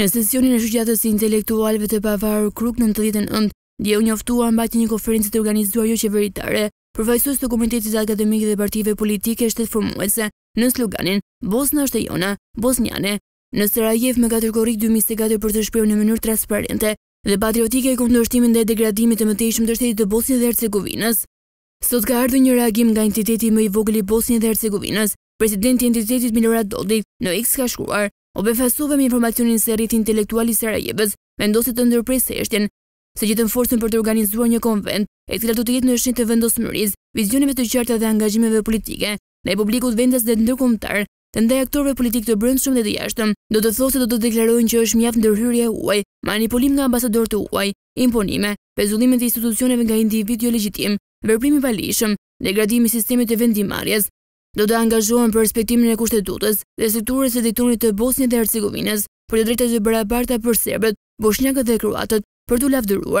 Në sesionin e Shoqatës së Intelektualëve të Pavarur Krug nëntëdhjetë e nëntë, dje u njoftua mbajtja e një konference të organizatave joqeveritare, përfaqësues të komunitetit akademik dhe partive politike shtetformuese, nën sloganin Bosna është e jona, Bosnjane, në Sarajevë më katër korrik dy mijë e katër për të shprehur në mënyrë transparente dhe patriotike kundërshtimin ndaj degradimit të mëtejshëm të shtetit të Bosnjë dhe Hercegovinës. Sot ka ardhur një reagim nga entiteti më i vogël i Bosnjë dhe Hercegovinës, presidenti i entitetit Milorad Dodik në X ka shkruar, U befasova me informacionin se rrethi intelektual i Sarajevës vendosi të ndërpresë heshtjen, se gjetën forcën për të organizuar një konvent, e cila do të jetë në shenjë të vendosmërisë, vizioneve të qarta dhe angazhimeve politike ndaj publikut vendas dhe ndërkombëtar dhe ndaj aktorëve politikë të brendshëm dhe të jashtëm, do të thotë se do të deklarojnë që është mjaft ndërhyrja e huaj, manipulim nga ambasadorë të huaj, imponime, pezullimet e institucioneve nga individë jolegjitim, veprimi i paligjshëm, degradimi i sistemit të vendimmarrjes. do të angazhohen për respektimin e Kushtetutës dhe strukturës së Dejtonit të Bosnjë dhe Hercegovinës për të drejtat e barabarta për serbët, boshnjakët dhe kroatët për t'u lavdëruar.